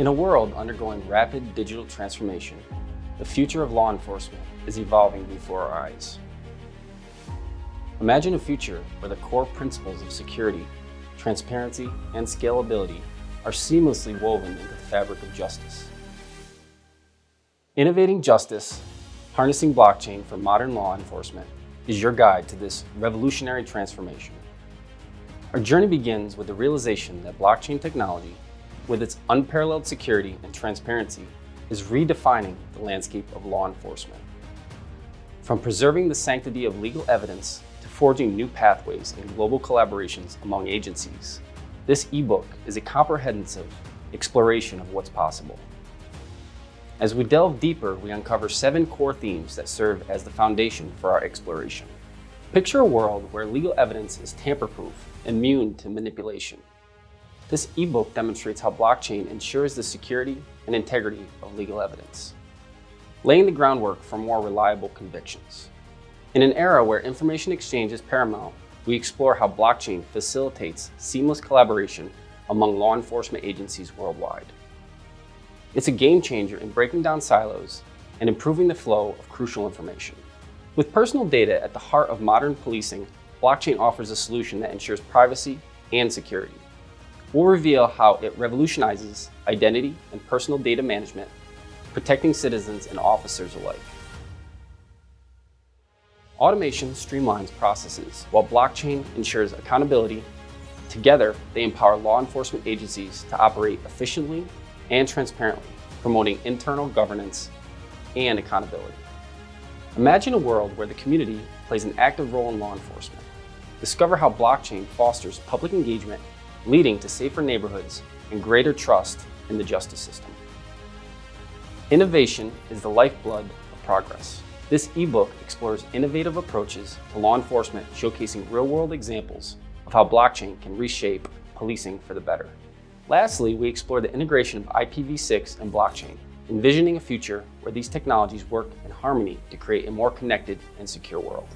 In a world undergoing rapid digital transformation, the future of law enforcement is evolving before our eyes. Imagine a future where the core principles of security, transparency, and scalability are seamlessly woven into the fabric of justice. Innovating justice, harnessing blockchain for modern law enforcement is your guide to this revolutionary transformation. Our journey begins with the realization that blockchain technology, with its unparalleled security and transparency, is redefining the landscape of law enforcement. From preserving the sanctity of legal evidence to forging new pathways in global collaborations among agencies, this ebook is a comprehensive exploration of what's possible. As we delve deeper, we uncover seven core themes that serve as the foundation for our exploration. Picture a world where legal evidence is tamper-proof, immune to manipulation. This ebook demonstrates how blockchain ensures the security and integrity of legal evidence, laying the groundwork for more reliable convictions. In an era where information exchange is paramount, we explore how blockchain facilitates seamless collaboration among law enforcement agencies worldwide. It's a game changer in breaking down silos and improving the flow of crucial information. With personal data at the heart of modern policing, blockchain offers a solution that ensures privacy and security. We'll reveal how it revolutionizes identity and personal data management, protecting citizens and officers alike. Automation streamlines processes, while blockchain ensures accountability. Together, they empower law enforcement agencies to operate efficiently and transparently, promoting internal governance and accountability. Imagine a world where the community plays an active role in law enforcement. Discover how blockchain fosters public engagement, leading to safer neighborhoods and greater trust in the justice system. Innovation is the lifeblood of progress. This ebook explores innovative approaches to law enforcement, showcasing real-world examples of how blockchain can reshape policing for the better. Lastly, we explore the integration of IPv6 and blockchain, envisioning a future where these technologies work in harmony to create a more connected and secure world.